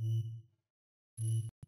Mm-hmm.